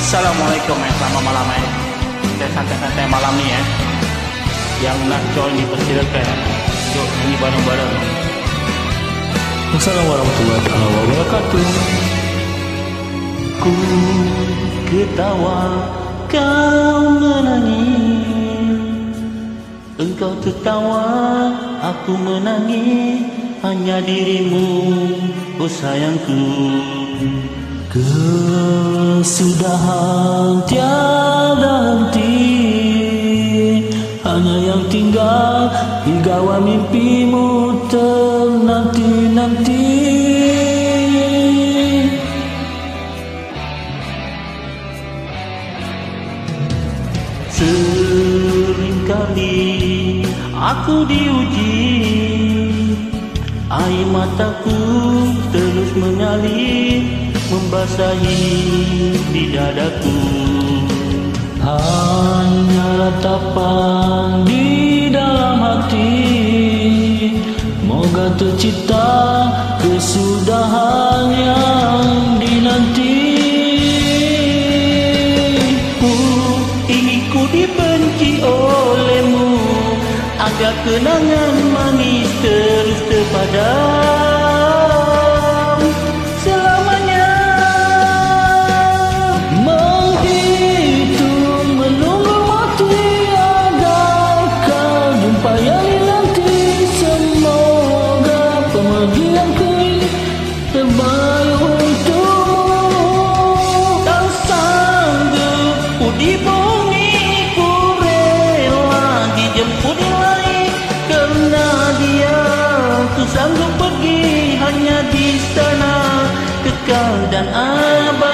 Assalamualaikum eh, selamat malam eh. Kita santai-santai malam ni eh. Yang nak join dipersilakan eh. Jom nyanyi bareng-bareng. Assalamualaikum warahmatullahi wabarakatuh. Ku ketawa kau menangis Engkau tertawa aku menangis Hanya dirimu oh sayangku Kesudahan tiada henti. Hanya yang tinggal Hinggawa mimpimu ternanti-nanti Seringkali aku diuji Air mataku terus mengalir Membasahi di dadaku. Hanya ratapan di dalam hati. Moga tercipta kesudahan yang dinanti. Ku ingin ku dibenci olehmu Agar kenangan manis terus terpadam. Selamanya Menghitung menunggu mati Agar kau jumpa yang nanti. Semoga pemergianku ini terbaik di sana Kekal dan abadi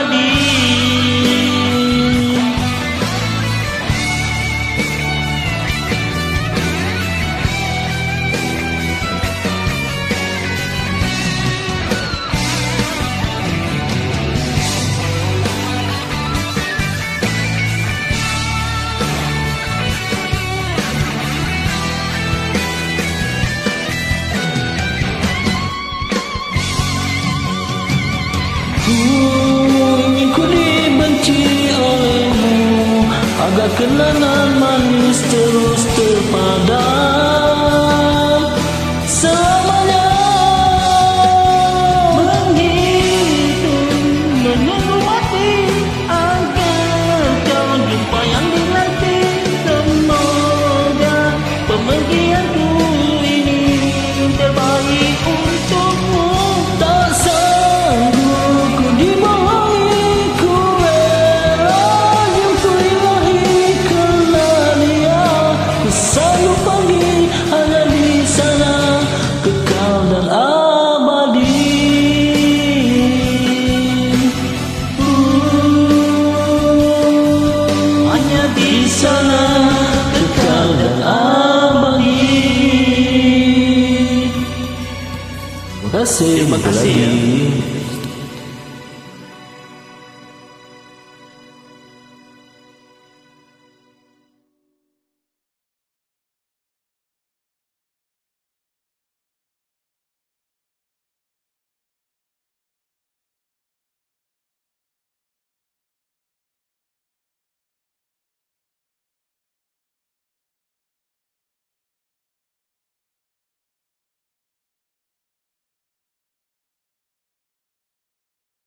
Kenangan manis terus kasih Terima kasih, lagi.